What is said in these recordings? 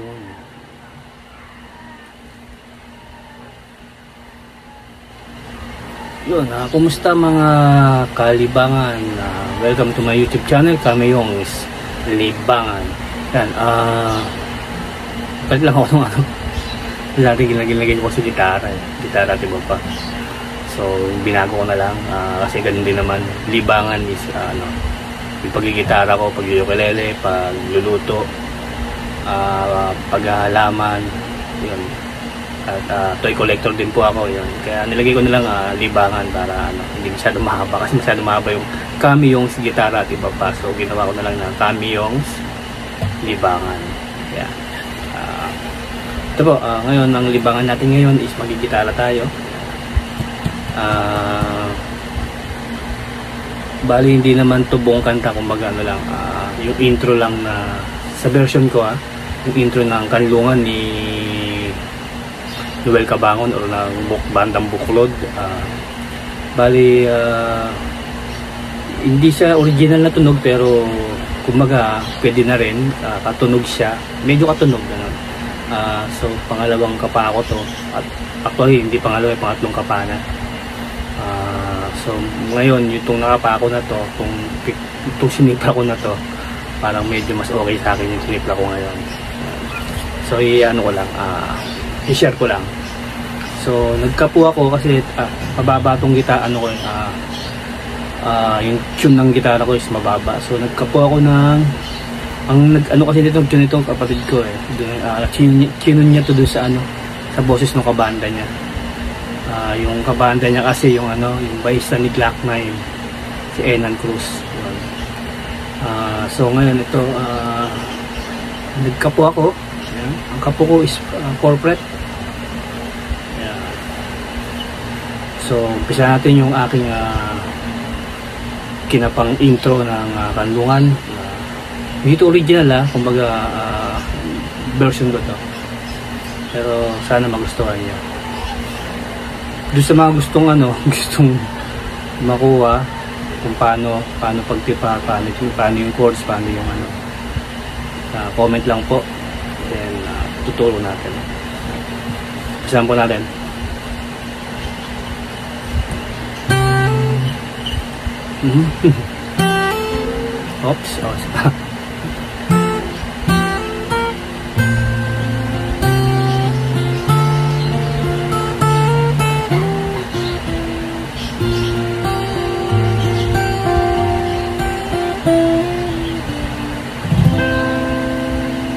Ayun. Yun, uh, kumusta mga kalibangan? Uh, welcome to my YouTube channel. Kami yung is libangan. Yan, ah... Uh, lang ako ng ano. Lagi ginagin-lagin ko sa gitara. Eh. Gitara, diba pa? So, binago ko na lang. Uh, kasi ganun din naman. Libangan is, uh, ano, yung pagigitara ko, pag ukulele, pagluluto, ah, paghahalaman, yun, at uh, toy collector din po ako yun. Kaya nilagay ko na lang uh, libangan para ano, hindi masyado mahaba kasi masyado mahaba yung camiyongs gitara at iba pa. So ginawa ko na lang ng camiyongs libangan. Kaya uh, ito po, uh, ngayon ang libangan natin ngayon is magigitara tayo. Uh, bali hindi naman to buong kanta kumbaga ano lang uh, yung intro lang na sa version ko ah yung intro ng kanlungan ni Noel Cabangon or ng buk, bandang Buklod. Uh, bali, uh, hindi siya original na tunog pero kumaga pwede na rin. Uh, katunog siya. Medyo katunog. Ganun. Uh, so, pangalawang kapa ko to. At actually, hindi pangalawa, pangatlong kapa na. Uh, so, ngayon, itong nakapa ko na to, kung itong sinipla ko na to, parang medyo mas okay sa akin yung sinipla ko ngayon. So, i-ano ko lang, uh, i-share ko lang. So, nagkapo ako kasi uh, mababa tong gitara, ano ko, uh, uh, yung tune ng gitara ko is mababa. So, nagkapo ako ng, ang nag, ano kasi dito, tune ito kapatid ko eh. Dun, uh, tune niya to dun sa ano, sa boses ng kabanda niya. Uh, yung kabanda niya kasi yung ano, yung baista ni Glock 9, si Enan Cruz. Uh, so, ngayon ito, uh, nagkapo ako. Yan. Ang kapo ko is uh, corporate So, umpisa natin yung aking uh, kinapang intro ng uh, kanlungan. Uh, dito original ha, kumbaga uh, version ko to. Pero sana magustuhan niyo. Doon sa mga gustong ano, gustong makuha kung paano paano pagtipa, paano, paano yung chords, paano yung ano. Uh, comment lang po. Then uh, tuturo natin. Po natin. Mm-hmm. Oops, oh, isa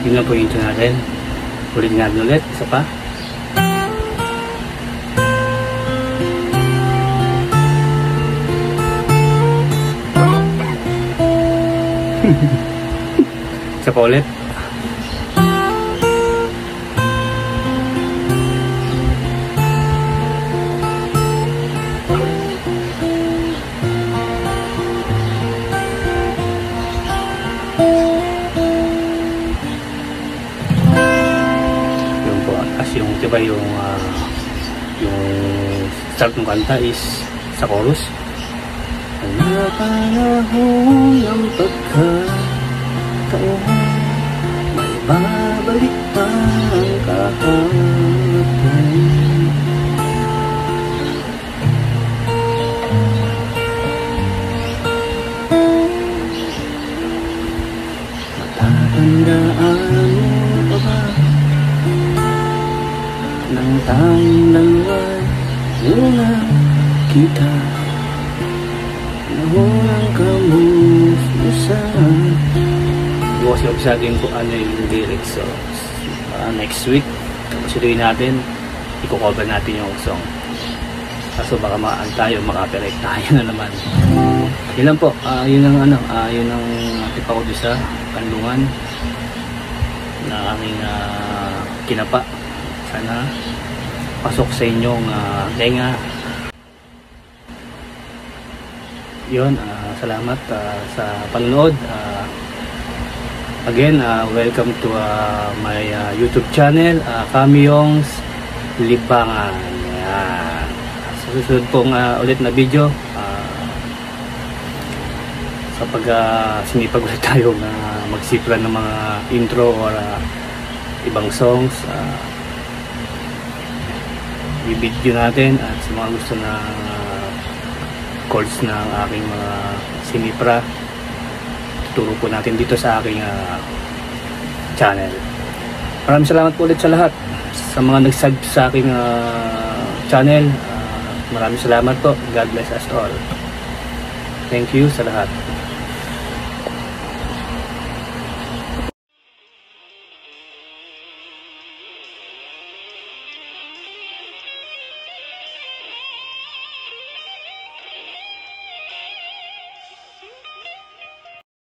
Yun lang po yung ito natin. Ulit nga ulit, isa pa. Isa pa ulit. Yung, diba yung, uh, yung start ng kanta is sa chorus. Na panahon ng pagkataon Nang tayong dalawa'y una kita. Unang kamustusan Iwas yung sa atin kung ano yung lyrics so uh, next week considering natin. I-cover natin yung song. Kaso baka maan tayo makaperate tayo na naman. Yun lang po. Uh, yun ang ano uh, yun ang tip ako sa kanlungan na aming uh, kinapa sana pasok sa inyong uh, tenga. Yun uh, salamat uh, sa panonood. Uh, again uh, welcome to uh, my uh, youtube channel uh, Kamyong's Libangan. Yan. Sa susunod pong uh, ulit na video uh, uh, sinipag ulit tayo na uh, magsiplan ng mga intro or uh, ibang songs uh, i-video natin at sa mga gusto na uh, chords ng aking mga sinipra. Tuturo po natin dito sa aking ah, channel. Maraming salamat po ulit sa lahat sa mga nag-sub sa aking ah, channel. Ah, maraming salamat po. God bless us all. Thank you sa lahat.